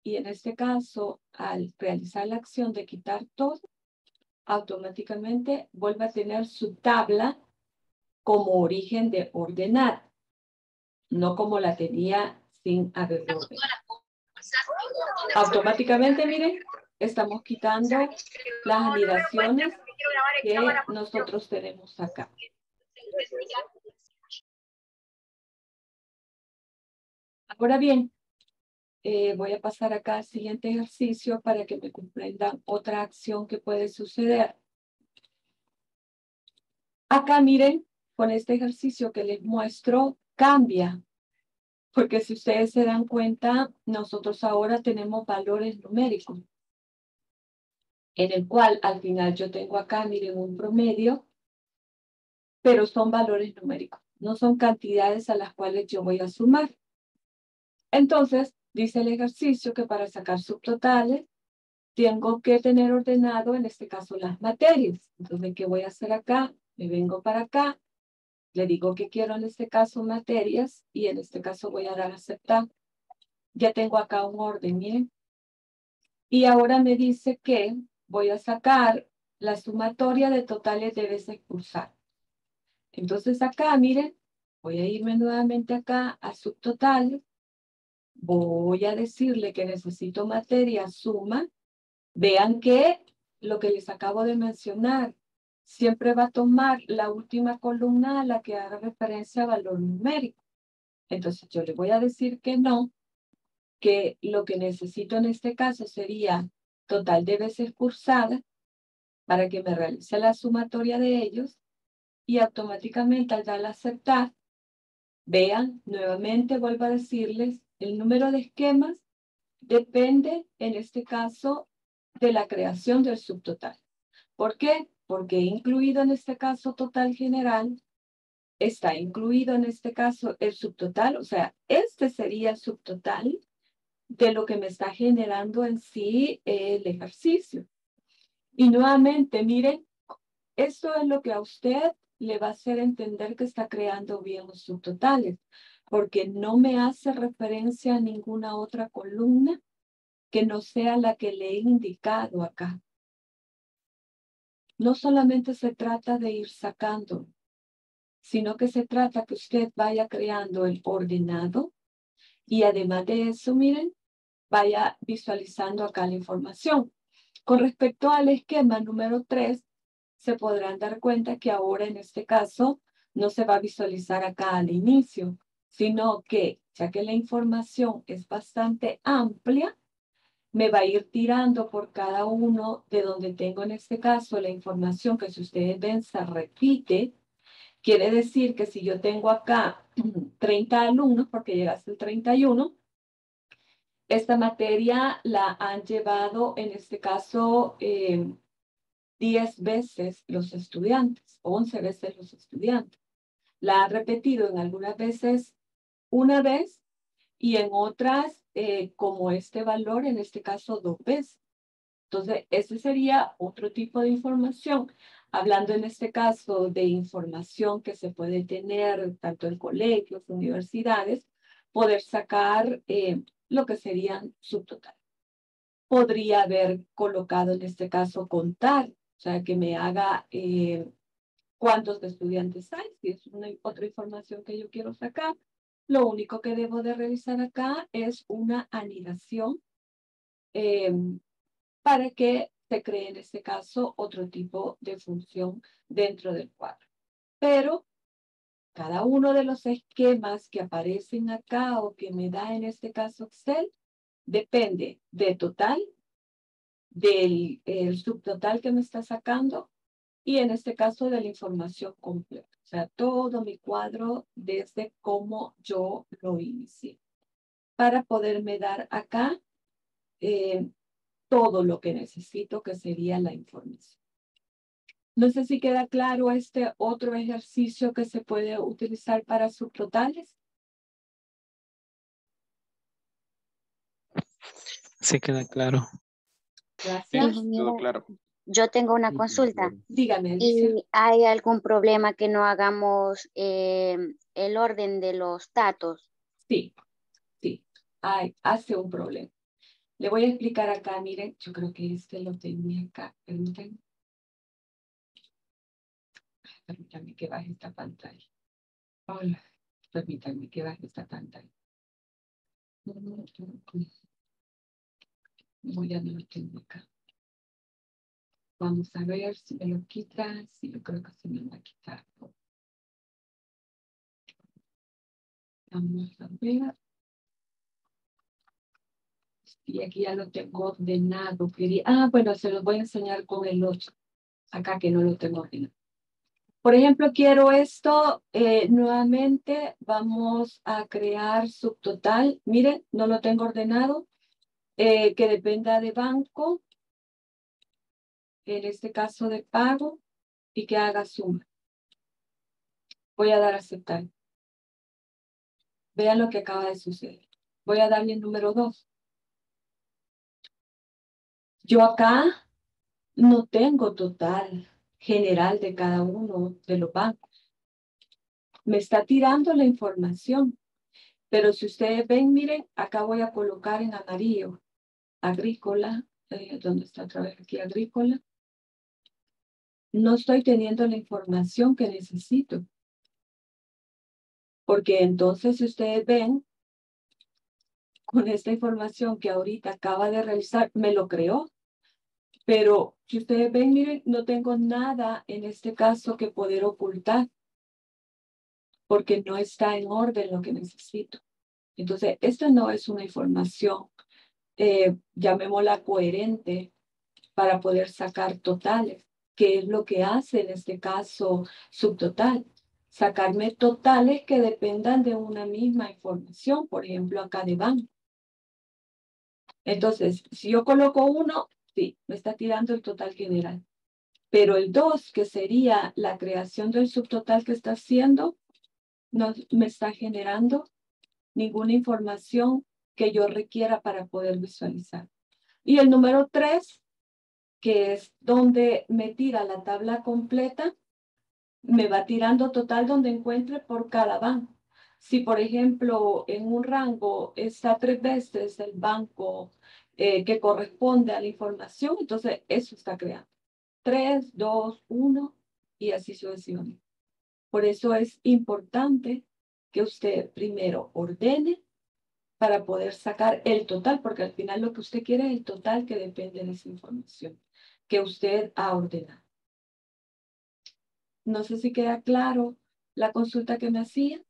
y en este caso, al realizar la acción de quitar todo, automáticamente vuelve a tener su tabla como origen de ordenar, no como la tenía sin haberlo Automáticamente, miren, estamos quitando las anidaciones que nosotros tenemos acá. Ahora bien, eh, voy a pasar acá al siguiente ejercicio para que me comprendan otra acción que puede suceder. Acá miren, con este ejercicio que les muestro, cambia. Porque si ustedes se dan cuenta, nosotros ahora tenemos valores numéricos. En el cual al final yo tengo acá, miren, un promedio, pero son valores numéricos. No son cantidades a las cuales yo voy a sumar. Entonces, dice el ejercicio que para sacar subtotales, tengo que tener ordenado, en este caso, las materias. Entonces, ¿qué voy a hacer acá? Me vengo para acá, le digo que quiero en este caso materias y en este caso voy a dar aceptar. Ya tengo acá un orden, miren. Y ahora me dice que voy a sacar la sumatoria de totales de veces cursar. Entonces acá, miren, voy a irme nuevamente acá a subtotales voy a decirle que necesito materia suma, vean que lo que les acabo de mencionar siempre va a tomar la última columna a la que haga referencia a valor numérico. Entonces yo le voy a decir que no, que lo que necesito en este caso sería total de veces cursada para que me realice la sumatoria de ellos y automáticamente al dar a aceptar, vean, nuevamente vuelvo a decirles el número de esquemas depende, en este caso, de la creación del subtotal. ¿Por qué? Porque incluido en este caso total general, está incluido en este caso el subtotal, o sea, este sería el subtotal de lo que me está generando en sí el ejercicio. Y nuevamente, miren, esto es lo que a usted le va a hacer entender que está creando bien los subtotales porque no me hace referencia a ninguna otra columna que no sea la que le he indicado acá. No solamente se trata de ir sacando, sino que se trata que usted vaya creando el ordenado y además de eso, miren, vaya visualizando acá la información. Con respecto al esquema número 3, se podrán dar cuenta que ahora en este caso no se va a visualizar acá al inicio, sino que ya que la información es bastante amplia, me va a ir tirando por cada uno de donde tengo en este caso la información que si ustedes ven se repite. Quiere decir que si yo tengo acá 30 alumnos, porque llegaste el 31, esta materia la han llevado en este caso 10 eh, veces los estudiantes, 11 veces los estudiantes. La han repetido en algunas veces una vez y en otras eh, como este valor, en este caso dos veces. Entonces, ese sería otro tipo de información. Hablando en este caso de información que se puede tener tanto en colegios, universidades, poder sacar eh, lo que serían subtotales. Podría haber colocado en este caso contar, o sea, que me haga eh, cuántos estudiantes hay, si es una, otra información que yo quiero sacar, lo único que debo de realizar acá es una anidación eh, para que se cree en este caso otro tipo de función dentro del cuadro. Pero cada uno de los esquemas que aparecen acá o que me da en este caso Excel depende de total, del el subtotal que me está sacando y en este caso de la información completa. O sea, todo mi cuadro desde cómo yo lo inicié. Para poderme dar acá eh, todo lo que necesito, que sería la información. No sé si queda claro este otro ejercicio que se puede utilizar para subtotales. Sí queda claro. Gracias. Todo claro. Yo tengo una consulta. Dígame. ¿Y hay algún problema que no hagamos eh, el orden de los datos? Sí, sí, hay, hace un problema. Le voy a explicar acá, miren, yo creo que este lo tenía acá, permítanme. Permítanme que baje esta pantalla. Hola, permítanme que baje esta pantalla. Voy a no lo tengo acá. Vamos a ver si me lo quita. Sí, yo creo que se me va a quitar. Vamos a ver. Y aquí ya lo tengo ordenado. Ah, bueno, se los voy a enseñar con el 8. Acá que no lo tengo ordenado. Por ejemplo, quiero esto. Eh, nuevamente vamos a crear subtotal. Miren, no lo tengo ordenado. Eh, que dependa de banco en este caso de pago, y que haga suma. Voy a dar a aceptar. Vean lo que acaba de suceder. Voy a darle el número 2. Yo acá no tengo total general de cada uno de los bancos. Me está tirando la información. Pero si ustedes ven, miren, acá voy a colocar en amarillo agrícola, eh, ¿dónde está otra vez aquí agrícola? No estoy teniendo la información que necesito. Porque entonces, si ustedes ven, con esta información que ahorita acaba de realizar, me lo creó. Pero si ustedes ven, miren, no tengo nada en este caso que poder ocultar. Porque no está en orden lo que necesito. Entonces, esto no es una información, eh, llamémosla coherente, para poder sacar totales que es lo que hace en este caso subtotal. Sacarme totales que dependan de una misma información, por ejemplo, acá de banco. Entonces, si yo coloco uno, sí, me está tirando el total general. Pero el dos, que sería la creación del subtotal que está haciendo, no me está generando ninguna información que yo requiera para poder visualizar. Y el número tres que es donde me tira la tabla completa, me va tirando total donde encuentre por cada banco. Si, por ejemplo, en un rango está tres veces el banco eh, que corresponde a la información, entonces eso está creando. Tres, dos, uno y así sucesivamente. Por eso es importante que usted primero ordene para poder sacar el total, porque al final lo que usted quiere es el total que depende de esa información que usted ha ordenado. No sé si queda claro la consulta que me hacía.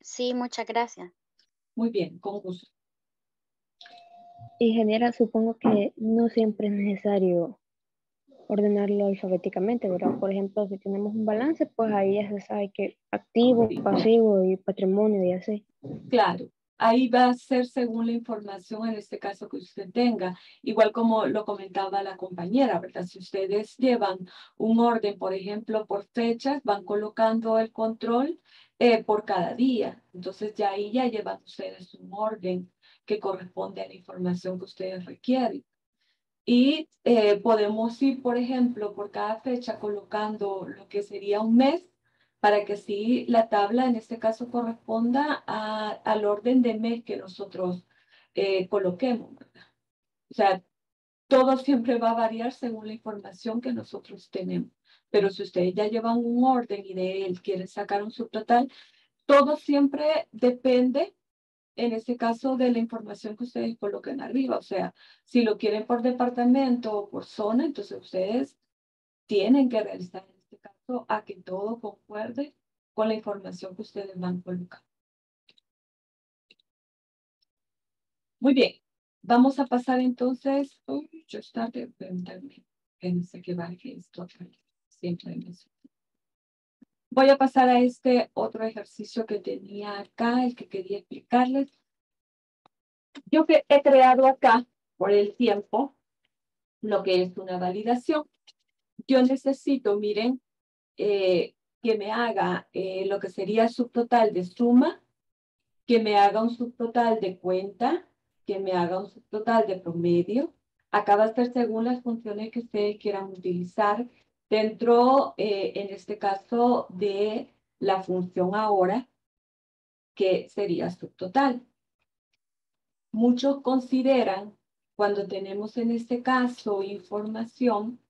Sí, muchas gracias. Muy bien, con gusto. Ingeniera, supongo que no siempre es necesario ordenarlo alfabéticamente, ¿verdad? Por ejemplo, si tenemos un balance, pues ahí ya se sabe que activo, pasivo y patrimonio y así. Claro, ahí va a ser según la información en este caso que usted tenga, igual como lo comentaba la compañera, ¿verdad? Si ustedes llevan un orden, por ejemplo, por fechas, van colocando el control eh, por cada día. Entonces ya ahí ya llevan ustedes un orden que corresponde a la información que ustedes requieren. Y eh, podemos ir, por ejemplo, por cada fecha colocando lo que sería un mes para que sí la tabla en este caso corresponda al orden de mes que nosotros eh, coloquemos. O sea, todo siempre va a variar según la información que nosotros tenemos. Pero si ustedes ya llevan un orden y de él quieren sacar un subtotal, todo siempre depende, en este caso, de la información que ustedes coloquen arriba. O sea, si lo quieren por departamento o por zona, entonces ustedes tienen que realizar a que todo concuerde con la información que ustedes van a colocar. Muy bien, vamos a pasar entonces, yo started, no sé qué va esto, siempre Voy a pasar a este otro ejercicio que tenía acá, el que quería explicarles. Yo que he creado acá, por el tiempo, lo que es una validación. Yo necesito, miren, eh, que me haga eh, lo que sería subtotal de suma, que me haga un subtotal de cuenta, que me haga un subtotal de promedio. Acá va a ser según las funciones que ustedes quieran utilizar dentro, eh, en este caso, de la función ahora, que sería subtotal. Muchos consideran, cuando tenemos en este caso información,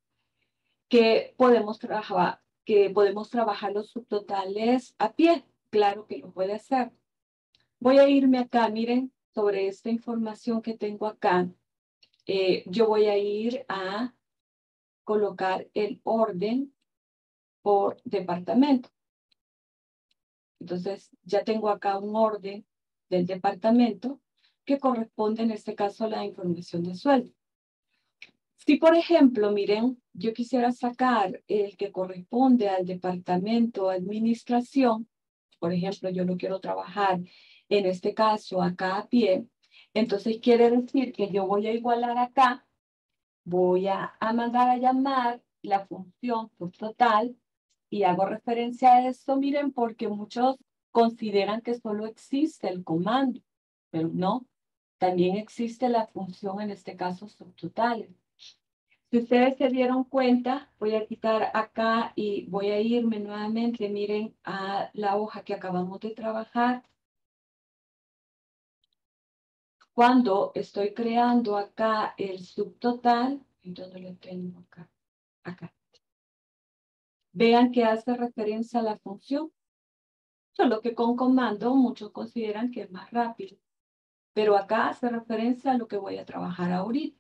que podemos trabajar, que podemos trabajar los subtotales a pie. Claro que lo puede hacer. Voy a irme acá, miren, sobre esta información que tengo acá. Eh, yo voy a ir a colocar el orden por departamento. Entonces, ya tengo acá un orden del departamento que corresponde en este caso a la información de sueldo. Si, por ejemplo, miren, yo quisiera sacar el que corresponde al departamento administración, por ejemplo, yo no quiero trabajar en este caso acá a pie, entonces quiere decir que yo voy a igualar acá, voy a, mandar a llamar la función total y hago referencia a eso, miren, porque muchos consideran que solo existe el comando, pero no, también existe la función, en este caso, subtotales. Si ustedes se dieron cuenta, voy a quitar acá y voy a irme nuevamente, miren, a la hoja que acabamos de trabajar. Cuando estoy creando acá el subtotal, ¿y dónde lo tengo acá? Acá. Vean que hace referencia a la función. Solo que con comando muchos consideran que es más rápido. Pero acá hace referencia a lo que voy a trabajar ahorita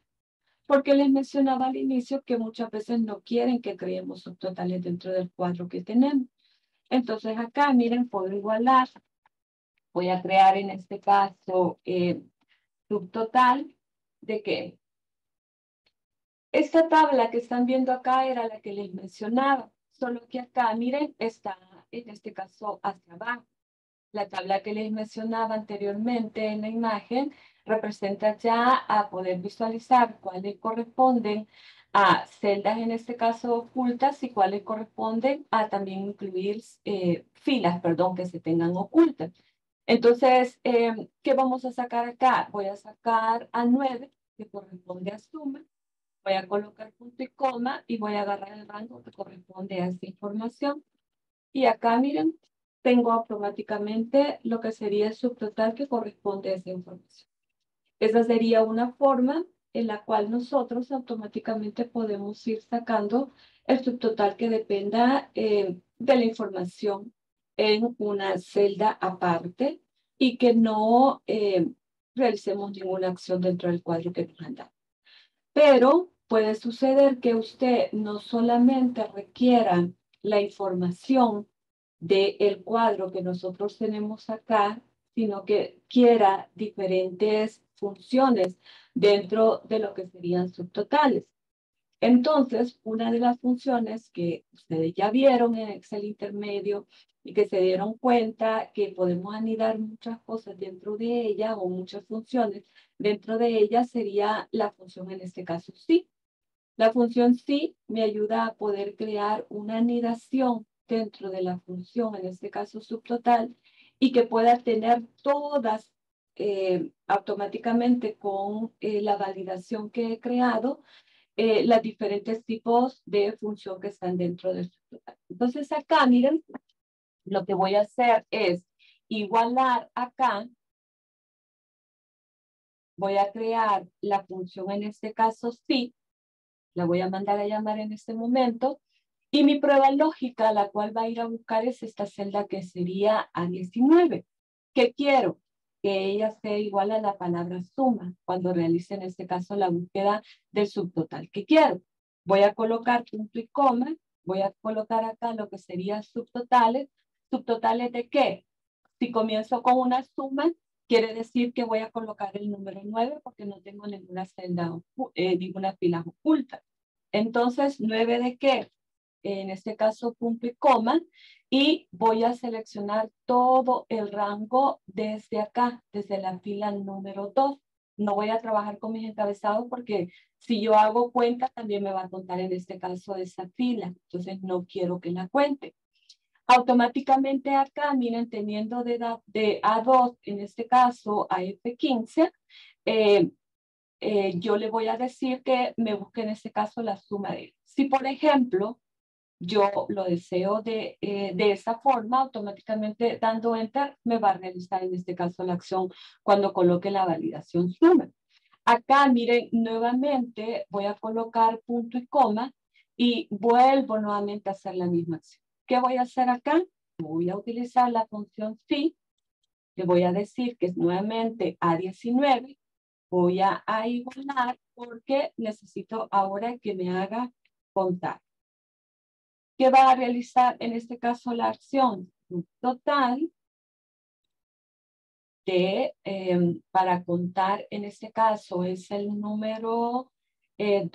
porque les mencionaba al inicio que muchas veces no quieren que creemos subtotales dentro del cuadro que tenemos. Entonces acá, miren, puedo igualar. Voy a crear en este caso eh, subtotal de qué? Esta tabla que están viendo acá era la que les mencionaba, solo que acá, miren, está en este caso hacia abajo. La tabla que les mencionaba anteriormente en la imagen representa ya a poder visualizar cuáles corresponden a celdas, en este caso ocultas, y cuáles corresponden a también incluir eh, filas, perdón, que se tengan ocultas. Entonces, em, ¿qué vamos a sacar acá? Voy a sacar a 9, que corresponde a suma. Voy a colocar punto y coma y voy a agarrar el rango que corresponde a esa información. Y acá, miren, tengo automáticamente lo que sería el subtotal que corresponde a esa información. Esa sería una forma en la cual nosotros automáticamente podemos ir sacando el subtotal que dependa eh, de la información en una celda aparte y que no eh, realicemos ninguna acción dentro del cuadro que nos han dado. Pero puede suceder que usted no solamente requiera la información del cuadro que nosotros tenemos acá, sino que quiera diferentes funciones dentro de lo que serían subtotales. Entonces, una de las funciones que ustedes ya vieron en Excel intermedio y que se dieron cuenta que podemos anidar muchas cosas dentro de ella o muchas funciones dentro de ella sería la función en este caso sí. La función sí me ayuda a poder crear una anidación dentro de la función, en este caso subtotal, y que pueda tener todas eh, automáticamente con eh, la validación que he creado, eh, los diferentes tipos de función que están dentro subtotal. Entonces acá, miren, lo que voy a hacer es igualar acá, voy a crear la función en este caso sí, la voy a mandar a llamar en este momento, y mi prueba lógica, la cual va a ir a buscar es esta celda que sería A19. ¿Qué quiero? Que ella sea igual a la palabra suma cuando realice en este caso la búsqueda del subtotal que quiero. Voy a colocar punto y coma, voy a colocar acá lo que sería subtotales. ¿Subtotales de qué? Si comienzo con una suma, quiere decir que voy a colocar el número 9 porque no tengo ninguna celda, eh, ninguna fila oculta. Entonces, 9 de qué? En este caso, punto y coma. Y voy a seleccionar todo el rango desde acá, desde la fila número 2. No voy a trabajar con mis encabezados porque si yo hago cuenta, también me va a contar en este caso esa fila. Entonces, no quiero que la cuente. Automáticamente acá, miren, teniendo de, de A2, en este caso a F15, eh, eh, yo le voy a decir que me busque en este caso la suma de Si, por ejemplo, yo lo deseo de, eh, de esa forma, automáticamente dando enter me va a realizar en este caso la acción cuando coloque la validación suma. Acá, miren, nuevamente voy a colocar punto y coma y vuelvo nuevamente a hacer la misma acción. ¿Qué voy a hacer acá? Voy a utilizar la función si, le voy a decir que es nuevamente A19, voy a, a igualar porque necesito ahora que me haga contar. ¿Qué va a realizar en este caso la acción? Total de, em, para contar en este caso es el número 2, eh,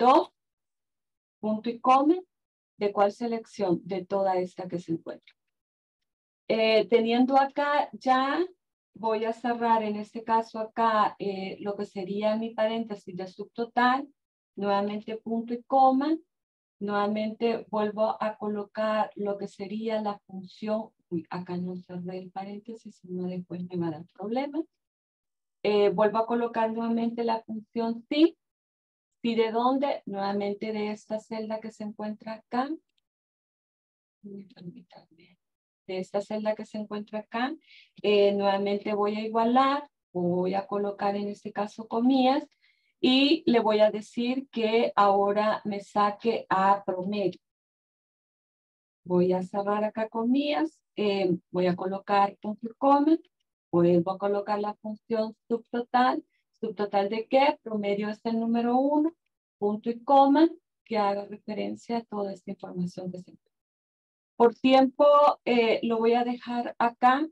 punto y coma, ¿de cuál selección? De toda esta que se encuentra. Eh, teniendo acá ya, voy a cerrar en este caso acá eh, lo que sería mi paréntesis de subtotal, nuevamente punto y coma, Nuevamente vuelvo a colocar lo que sería la función, uy, acá no cerré el paréntesis, sino después me va a dar problemas. Eh, vuelvo a colocar nuevamente la función si. Si de dónde, nuevamente de esta celda que se encuentra acá. De esta celda que se encuentra acá, eh, nuevamente voy a igualar, voy a colocar en este caso comillas, y le voy a decir que ahora me saque a promedio. Voy a cerrar acá comillas, eh, voy a colocar punto coma, vuelvo a colocar la función subtotal. ¿Subtotal de qué? Promedio es el número uno, punto y coma, que haga referencia a toda esta información que se. Por tiempo eh, lo voy a dejar acá.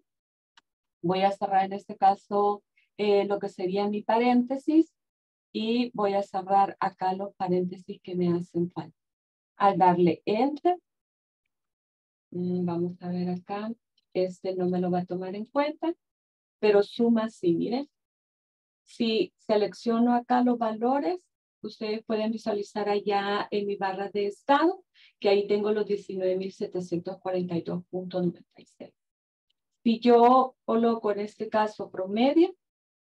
Voy a cerrar en este caso eh, lo que sería mi paréntesis y voy a cerrar acá los paréntesis que me hacen falta. Al darle Enter, mm, vamos a ver acá, este no me lo va a tomar en cuenta, pero suma sí, miren. Si selecciono acá los valores, ustedes pueden visualizar allá en mi barra de estado, que ahí tengo los 19.742.96. Si yo coloco en este caso promedio,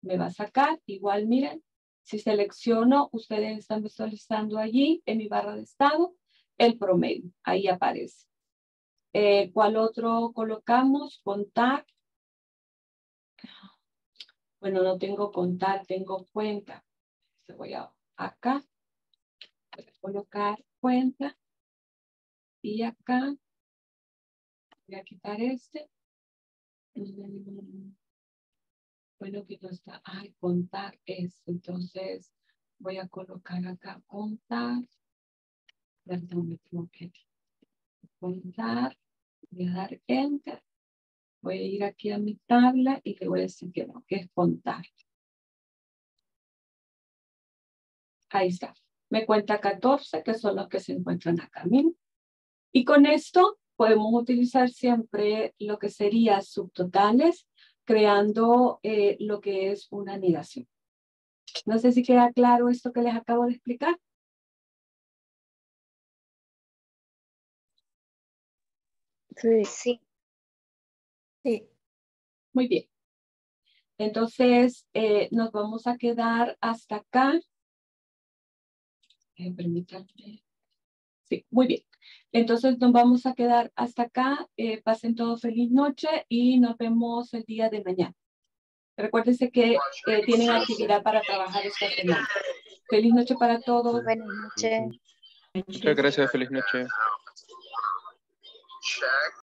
me va a sacar, igual miren, si selecciono, ustedes están visualizando allí en mi barra de estado el promedio. Ahí aparece. Eh, ¿Cuál otro colocamos? Contar. Bueno, no tengo contar, tengo cuenta. Voy a acá. Voy a colocar cuenta. Y acá. Voy a quitar este. Bueno, que no está, ay, contar es, entonces voy a colocar acá contar, perdón, me equivoqué, contar, voy a dar enter, voy a ir aquí a mi tabla y le voy a decir que no, que es contar. Ahí está, me cuenta 14, que son los que se encuentran acá, miren. Y con esto podemos utilizar siempre lo que sería subtotales creando eh, lo que es una anidación. No sé si queda claro esto que les acabo de explicar. Sí. Sí. Sí. Muy bien. Entonces, eh, nos vamos a quedar hasta acá. Eh, permítanme. Sí, muy bien. Entonces nos vamos a quedar hasta acá. Eh, pasen todo feliz noche y nos vemos el día de mañana. Recuérdense que eh, tienen actividad para trabajar esta semana. Feliz noche para todos. Buenas noches. Muchas gracias, feliz noche.